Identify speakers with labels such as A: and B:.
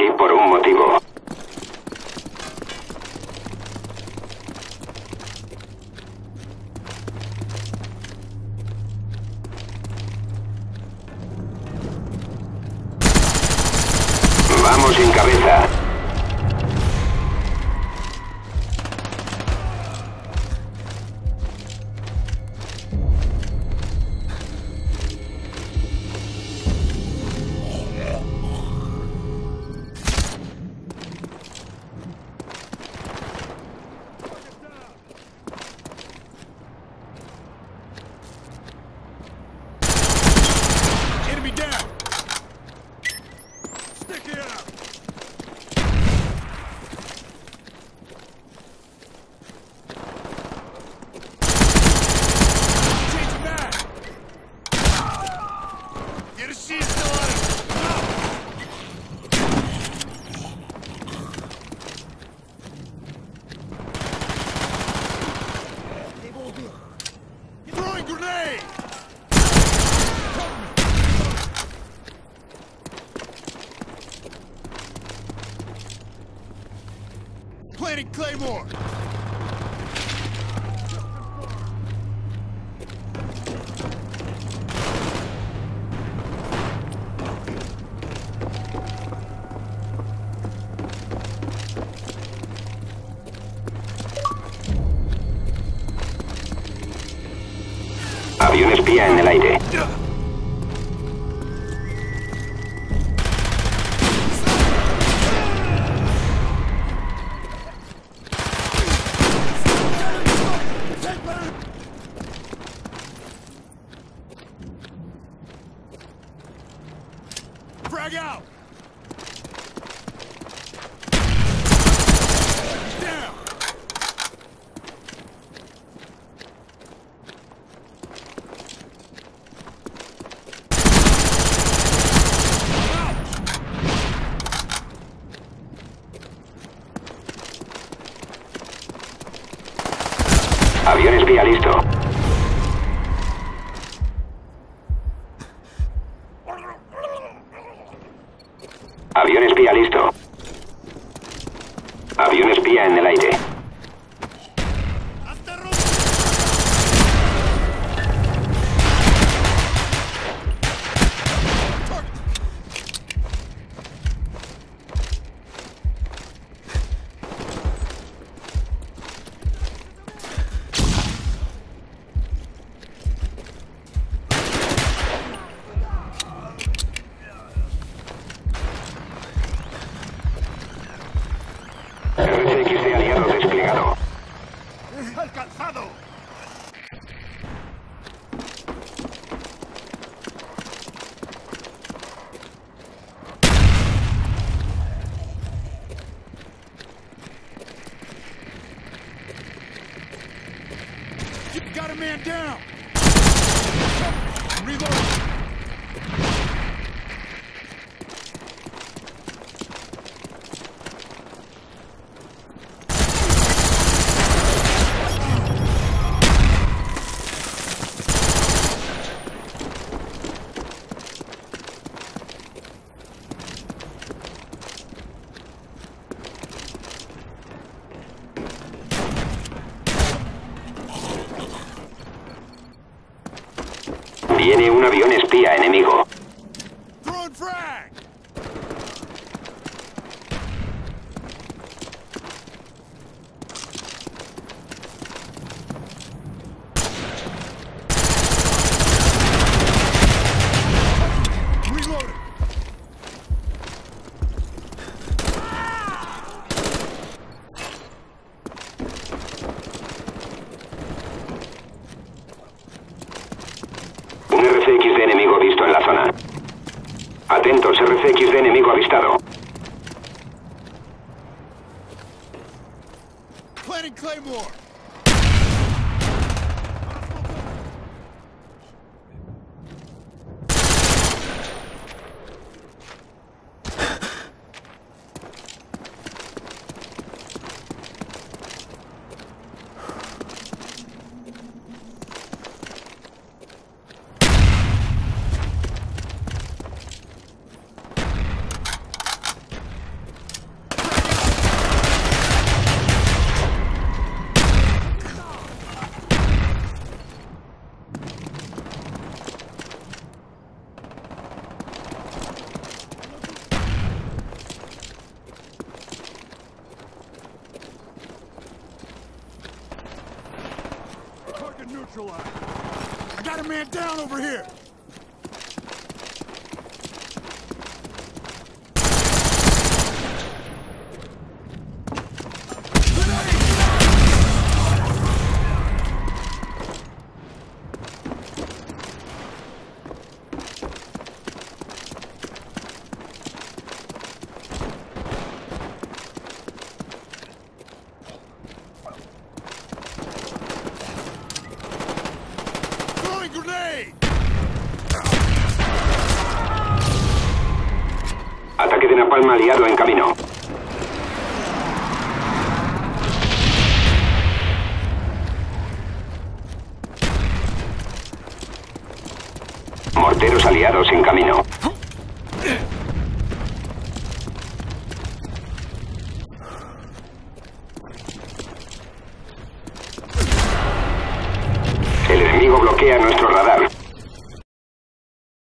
A: aquí por un motivo. Vamos sin cabeza. Planting Claymore!
B: Avión espía en el aire.
A: Frag out!
B: Espía listo. Avión espía listo. Avión espía en el aire.
A: Got a man down! Reload!
B: Viene un avión espía enemigo.
A: Throwing frag! Reloading!
B: Un RCX de enemigo visto en la zona. Atentos, RCX de enemigo avistado.
A: Planting Claymore! Neutralized. I got a man down over here.
B: Napalm aliado en camino. Morteros aliados en camino.